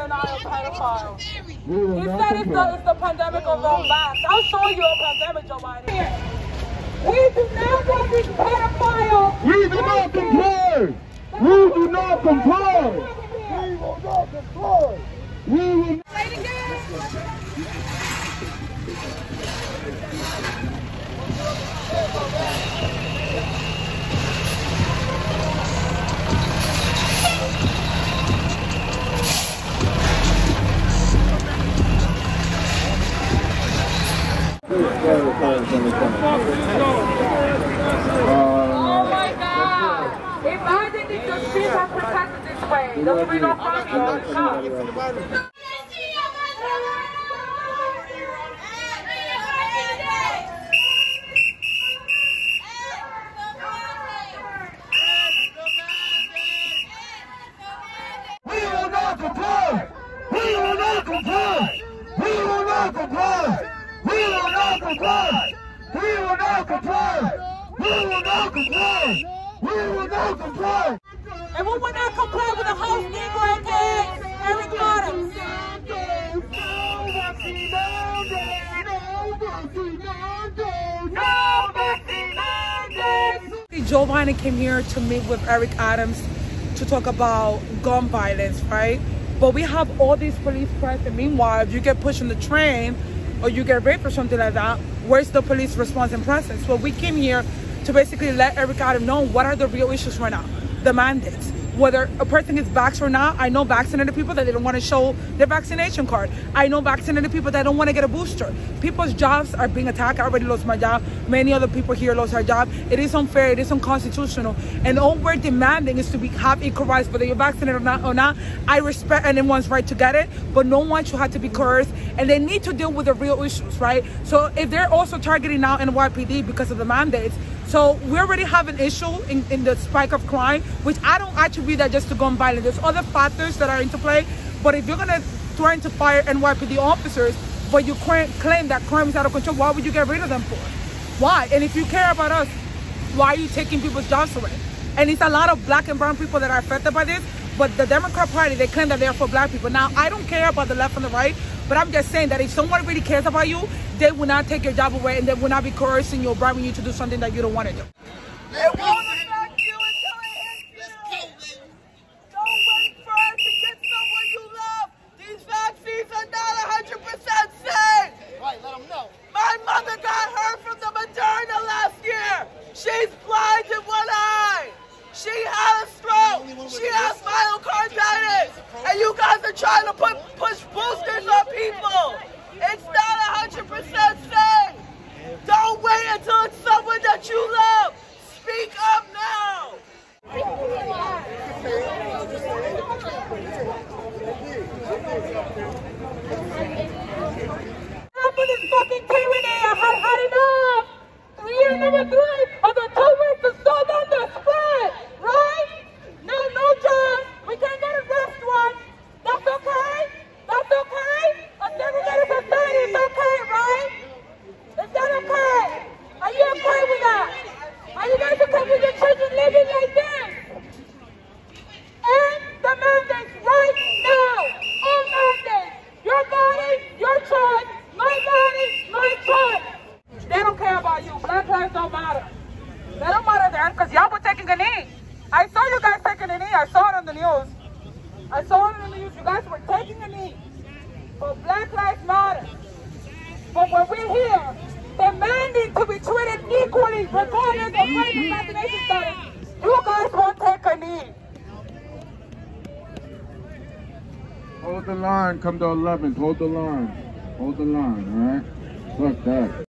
senile pedophile. He said it's the, it's the pandemic of wrong back. I'll show you a pandemic, Joe Biden. We do not want these pedophiles. We do not comply. We do not comply. We will not comply. We will Oh my God! Imagine if the streets are protected this way. There will be no crime all the time. We will not comply. We will not comply. We will not comply. We will not comply. We will not comply. We will not comply. We will not comply. And we will not comply with the House Negro aka Eric Adams. Joe Biden came here to meet with Eric Adams to talk about gun violence, right? But we have all these police present. Meanwhile, if you get pushed on the train or you get raped or something like that, where's the police response and presence? Well, we came here to basically let Eric Adams know what are the real issues right now, the mandates. Whether a person gets vaxxed or not, I know vaccinated people that they don't want to show their vaccination card. I know vaccinated people that don't want to get a booster. People's jobs are being attacked. I already lost my job. Many other people here lost their job. It is unfair. It is unconstitutional. And all we're demanding is to be have equal rights, whether you're vaccinated or not. Or not. I respect anyone's right to get it, but no one should have to be coerced. And they need to deal with the real issues, right? So if they're also targeting now NYPD because of the mandates, so we already have an issue in, in the spike of crime, which I don't attribute that just to gun violence. There's other factors that are into play. But if you're gonna threaten to fire NYPD officers, but you claim that crime is out of control, why would you get rid of them for? Why? And if you care about us, why are you taking people's jobs away? And it's a lot of black and brown people that are affected by this. But the Democrat Party, they claim that they're for black people. Now, I don't care about the left and the right, but I'm just saying that if someone really cares about you, they will not take your job away and they will not be coercing you or bribing you to do something that you don't want to do. It won't affect you until it hits you. Don't wait for it to get someone you love. These vaccines are not 100% safe. Right, let them know. My mother got her from the Moderna last year. She's blind in one eye. She had a stroke. She has myocarditis. And you guys are trying to put push boosters on people. It's not 100% safe. Don't wait until it's someone that you love. Speak up now. Enough of this fucking tyranny. I had had enough. Year number three of the two weeks to slow down the spread, right? No, no jobs. We can't go to restaurants. That's okay. That's okay. A segregated society is okay, right? Is that okay? Are you okay with that? Are you guys okay with your children living like this? End the mandates right now. All mandates. Your body, your choice. My body, my choice. They don't care about you. Black lives don't matter. They don't matter then because y'all were taking a knee. I saw you guys taking a knee. I saw it on the news. I saw it on the news. You guys were taking a knee. for Black Lives Matter. But when we're here, demanding to be treated equally, regardless of race vaccination status, you guys won't take a knee. Hold the line. Come to 11th. Hold the line. Hold the line. All right. Fuck that.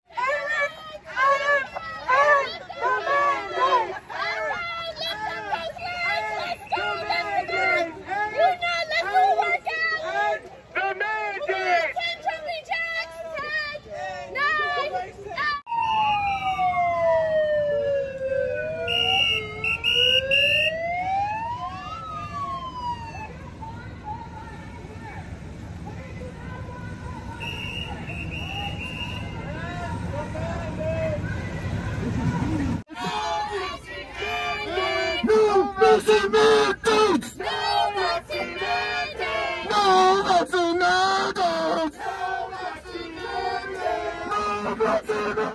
No vaccine mandates. No vaccine mandates. Go to the